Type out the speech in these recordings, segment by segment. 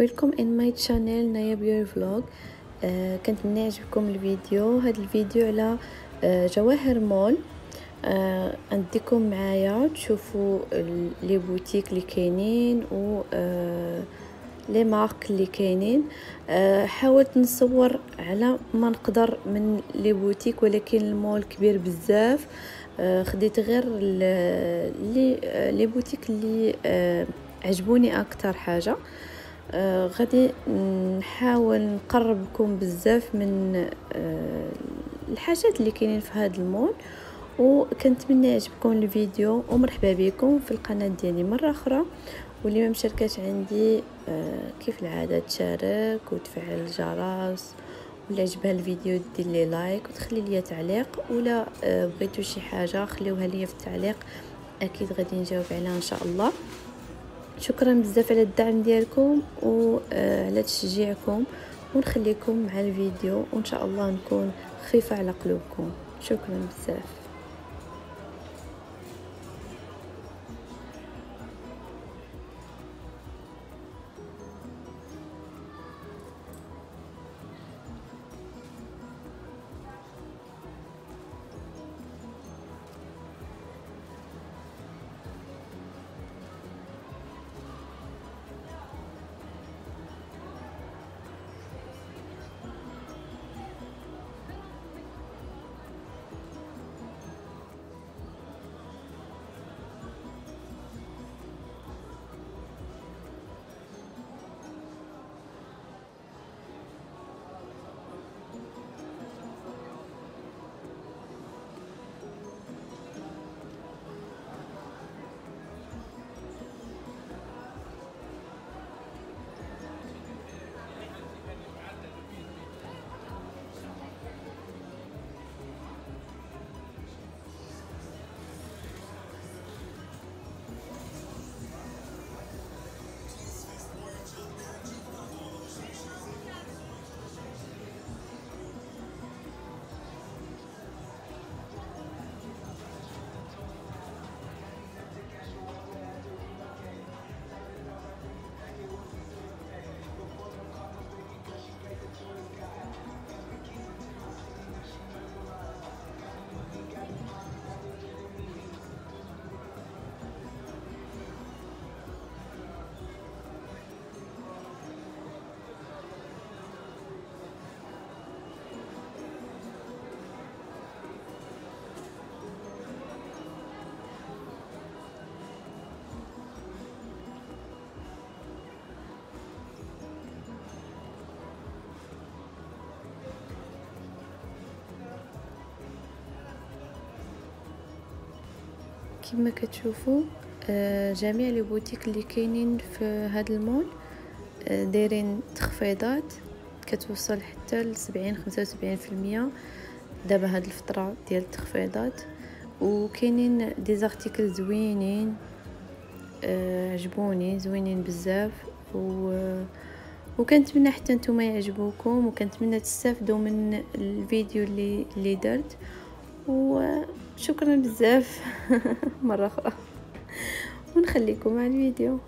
welcome in my channel نايا بيور vlog كنتمنى يعجبكم الفيديو. هذا الفيديو على آه جواهر مول. آه معايا تشوفوا les boutiques اللي كاينين و آه les marques اللي كاينين. آه حاولت نصور على ما نقدر من les boutiques ولكن المول كبير بزاف. آه خديت غير لي les boutiques اللي آه عجبوني أكثر حاجة. آه غادي نحاول نقربكم بزاف من آه الحاجات اللي كاينين في هذا المول وكنتمنى يعجبكم الفيديو ومرحبا بكم في القناة ديالي مرة أخرى. واللي ما مشاركاش عندي آه كيف العادة تشارك وتفعل الجرس ولا عجبها الفيديو دير لي like وتخلي لي تعليق ولا آه بغيتو شي حاجة خليوها لي في التعليق أكيد غادي نجاوب عليها إن شاء الله. شكرا بزاف على الدعم ديالكم وعلى تشجيعكم. ونخليكم مع الفيديو وإن شاء الله نكون خفيفة على قلوبكم. شكرا بزاف. كما كتشوفوا جميع les boutiques اللي كاينين في هذا المول دايرين تخفيضات كتوصل حتى ل 70 75% دابا هاد الفترة ديال التخفيضات. وكاينين des articles زوينين عجبوني زوينين بزاف. و وكنتمنى حتى نتوما يعجبوكم وكنتمنى تستافدوا من الفيديو اللي اللي درت. وشكرا بزاف. مرة أخرى. ونخليكم مع الفيديو.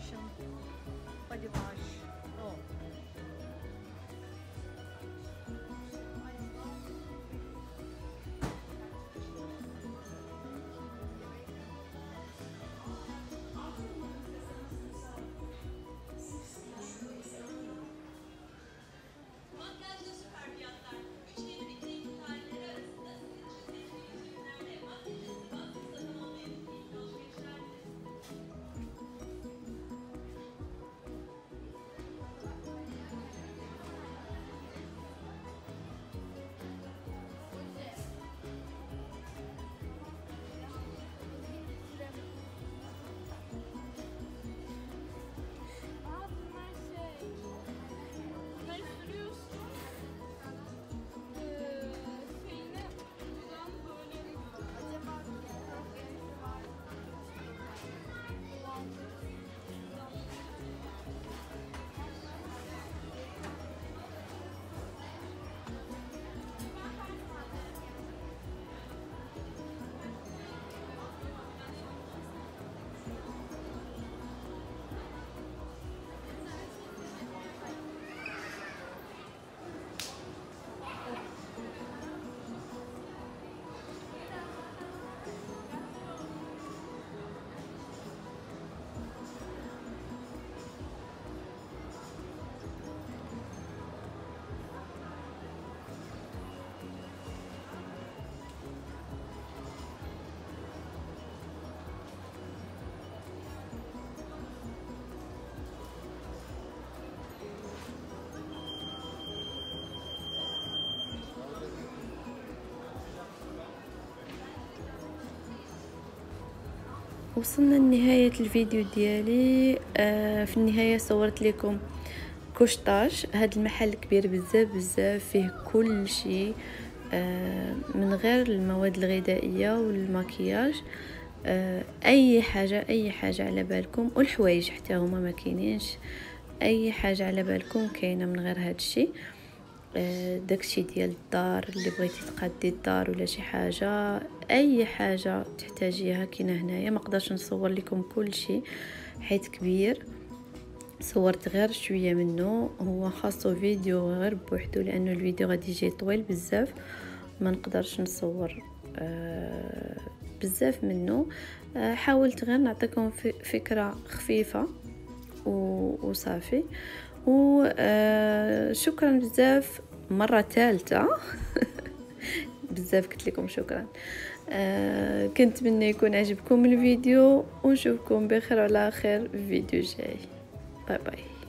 shampoo. Pode وصلنا لنهاية الفيديو ديالي. آه في النهاية صورت لكم كوشطاج هذا المحل كبير بزاف بزاف فيه كل شيء آه من غير المواد الغذائية والمكياج. آه أي حاجة أي حاجة على بالكم. والحوايج حتى هما ما كاينينش. أي حاجة على بالكم كاينة من غير هذا الشيء داكشي ديال الدار اللي بغيتي تقادي الدار ولا شي حاجة أي حاجة تحتاجيها كاينة هنايا. ما نقدرش نصور لكم كل شيء حيت كبير. صورت غير شوية منه هو خاصو فيديو غير بوحدو لأنه الفيديو غادي يجي طويل بزاف. ما نقدرش نصور آه، بزاف منه. آه، حاولت غير نعطيكم فكرة خفيفة وصافي. وشكرا بزاف مرة ثالثة. بزاف قلت لكم شكرا. آه، كنتمنى يكون عجبكم الفيديو ونشوفكم بخير وعلى خير في فيديو جاي. باي باي.